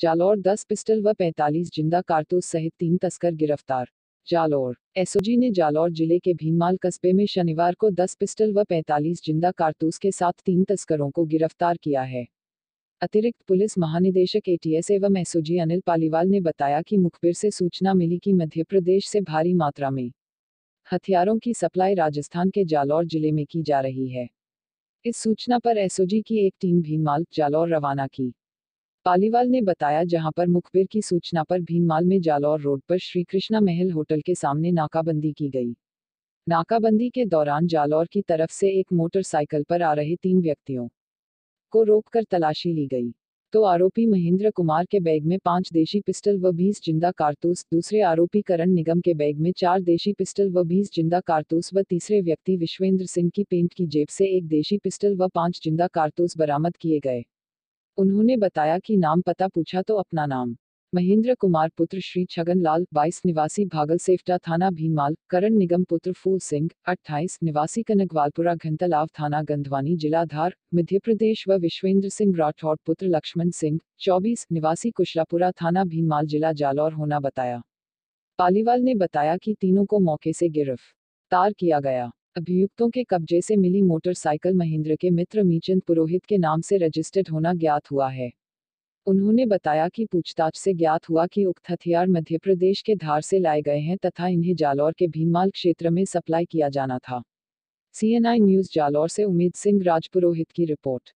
जालौर दस पिस्टल व पैंतालीस ज़िंदा कारतूस सहित तीन तस्कर गिरफ़्तार। जालौर, एसओजी ने जालौर ज़िले के भीनमाल कस्बे में शनिवार को 10 पिस्टल व 45 ज़िंदा कारतूस के साथ तीन तस्करों को गिरफ़्तार किया है। अतिरिक्त पुलिस महानिदेशक एटीएस एवं एसओजी अनिल पालीवाल ने बताया कि मुखबिर से सूचना मिली कि मध्य प्रदेश से भारी मात्रा में हथियारों की सप्लाई राजस्थान के जालौर ज़िले में की जा रही है। इस सूचना पर एसओजी की एक टीम भीनमाल जालौर रवाना की। पालीवाल ने बताया जहाँ पर मुखबिर की सूचना पर भीनमाल में जालौर रोड पर श्री कृष्णा महल होटल के सामने नाकाबंदी की गई। नाकाबंदी के दौरान जालौर की तरफ़ से एक मोटरसाइकिल पर आ रहे तीन व्यक्तियों को रोककर तलाशी ली गई। तो आरोपी महेंद्र कुमार के बैग में पाँच देशी पिस्टल व बीस ज़िंदा कारतूस, दूसरे आरोपी करण निगम के बैग में चार देशी पिस्टल व बीस ज़िंदा कारतूस व तीसरे व्यक्ति विश्वेंद्र सिंह की पेंट की जेब से एक देशी पिस्टल व पाँच ज़िंदा कारतूस बरामद किए गए। उन्होंने बताया कि नाम पता पूछा तो अपना नाम। महेंद्र कुमार पुत्र श्री छगन लाल बाईस निवासी भागल सेफ्टा थाना भीमाल करण निगम पुत्र फूल सिंह, अट्ठाईस निवासी कनकवालपुरा घंतलाव थाना गंधवानी जिला धार मध्य प्रदेश व विश्वेंद्र सिंह राठौड़ पुत्र लक्ष्मण सिंह, चौबीस निवासी कुशलापुरा थाना भीनमाल जिला जालौर होना बताया। पालीवाल ने बताया कि तीनों को मौके से गिरफ़्तार किया गया। अभियुक्तों के कब्जे से मिली मोटरसाइकिल महेंद्र के मित्र मीचंद पुरोहित के नाम से रजिस्टर्ड होना ज्ञात हुआ है। उन्होंने बताया कि पूछताछ से ज्ञात हुआ कि उक्त हथियार मध्य प्रदेश के धार से लाए गए हैं तथा इन्हें जालौर के भीनमाल क्षेत्र में सप्लाई किया जाना था। सीएनआई न्यूज़ जालौर से उम्मीद सिंह, राजपुरोहित की रिपोर्ट।